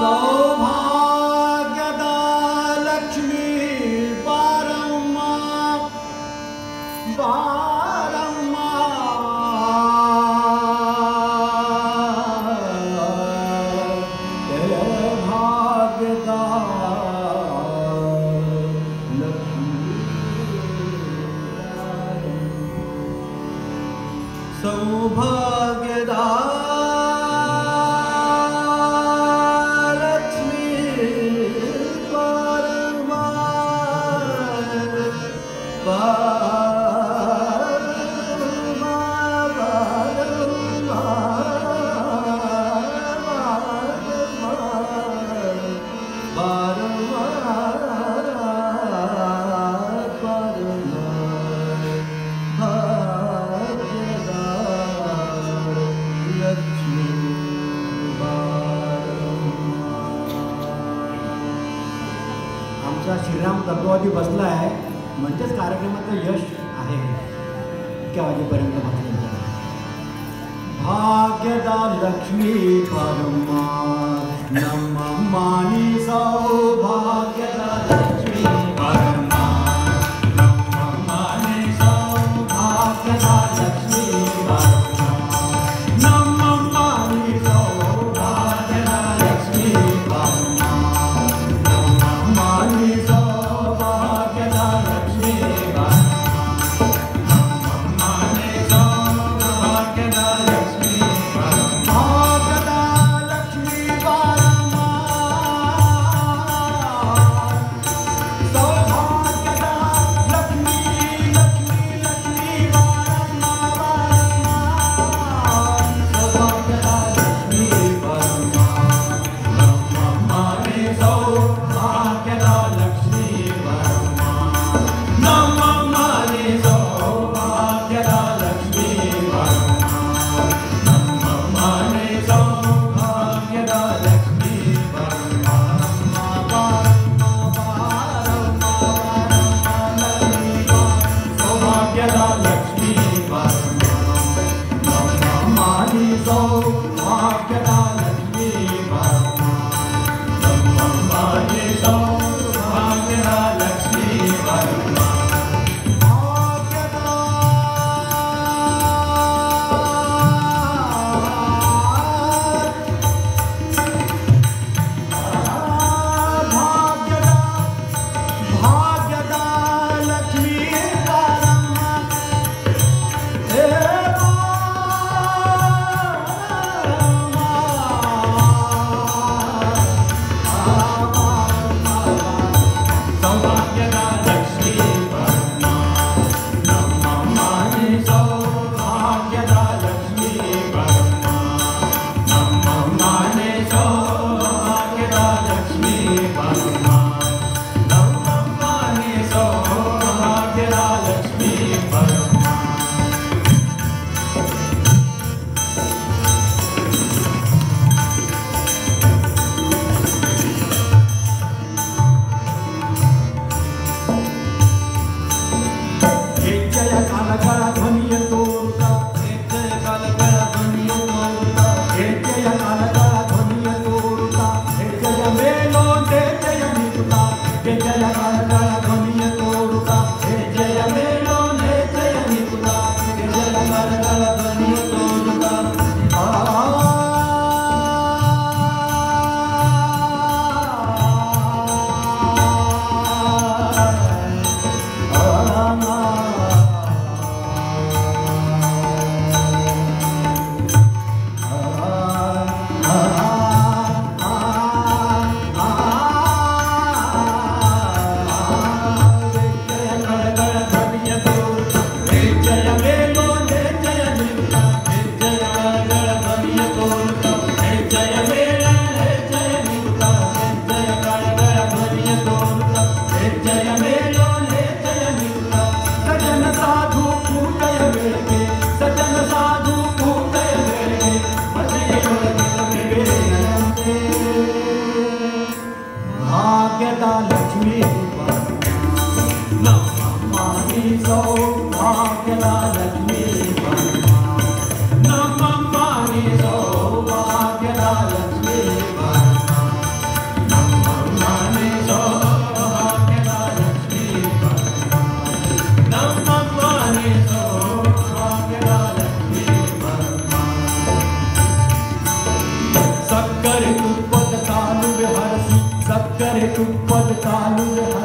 so आमचा श्रीराम बसला है म्हणजेच कार्यक्रम यश है इतक्या भाग्यदा लक्ष्मी परमा नम मानी करे कुपद कालू हरसी सब करे कुपद कालू हरसी।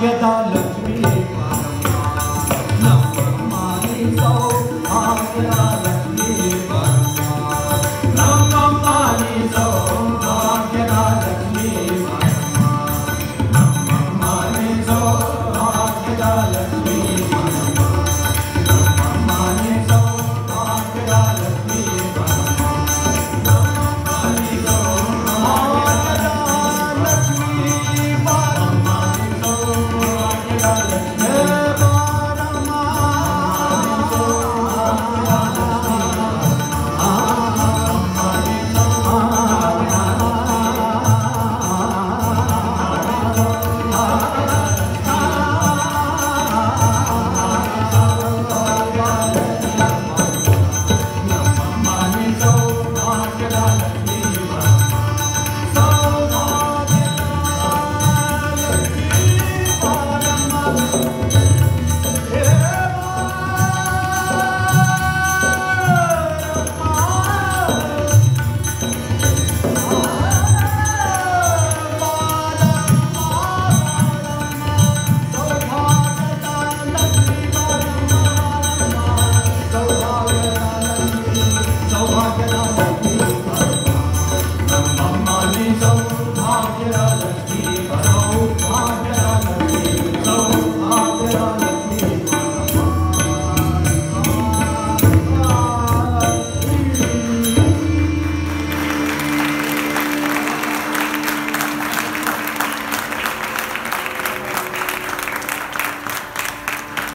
get down